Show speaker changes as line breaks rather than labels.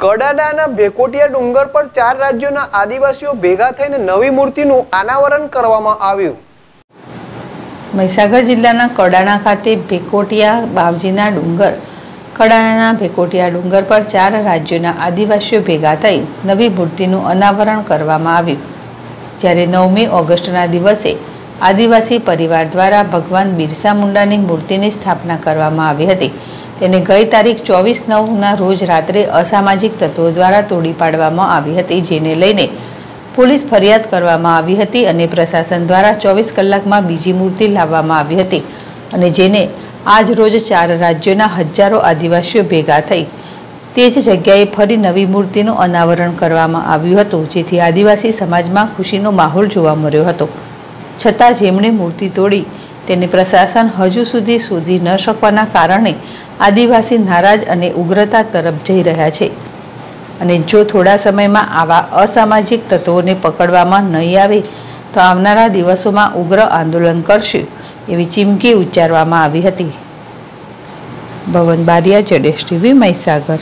કડાડાના ભેકોટિયા ડુંગર પર ચાર રાજ્યોના આદિવાસીઓ ભેગા થઈને નવી મૂર્તિનું અનાવરણ કરવામાં આવ્યું.
મહીસાગર જિલ્લાના કડાણા ખાતે ભેકોટિયા બાવજીના ડુંગર, કડાણાના ભેકોટિયા ડુંગર પર ચાર રાજ્યોના આદિવાસીઓ ભેગા થઈ નવી મૂર્તિનું અનાવરણ કરવામાં આવ્યું. જ્યારે નવમી ઓગસ્ટના દિવસે આદિવાસી પરિવાર દ્વારા ભગવાન બિરસા મુંડાની મૂર્તિની સ્થાપના કરવામાં આવી હતી. તેને ગઈ તારીખ ચોવીસ નવના રોજ રાત્રે અસામાજિક તત્વો દ્વારા તોડી પાડવામાં આવી હતી, જેને લઈને પોલીસ ફરિયાદ કરવામાં આવી હતી અને પ્રશાસન દ્વારા ચોવીસ કલાકમાં બીજી મૂર્તિ લાવવામાં આવી હતી અને જેને આજ રોજ ચાર રાજ્યોના હજારો આદિવાસીઓ ભેગા થઈ તે જ જગ્યાએ ફરી નવી મૂર્તિનું અનાવરણ કરવામાં આવ્યું હતું, જેથી આદિવાસી સમાજમાં ખુશીનો માહોલ જોવા મળ્યો હતો. છતાં જેમણે મૂર્તિ તોડી, તેને પ્રશાસન હજુ સુધી શોધી ન શકવાના કારણે આદિવાસી નારાજ અને ઉગ્રતા તરફ જઈ રહ્યા છે. અને જો થોડા સમયમાં આવા અસામાજિક તત્વોને પકડવામાં નહીં આવે, તો આવનારા દિવસોમાં ઉગ્ર આંદોલન કરશે એવી ચીમકી ઉચ્ચારવામાં આવી હતી. ભવન બારિયા, જડેશ ટીવી, મહીસાગર.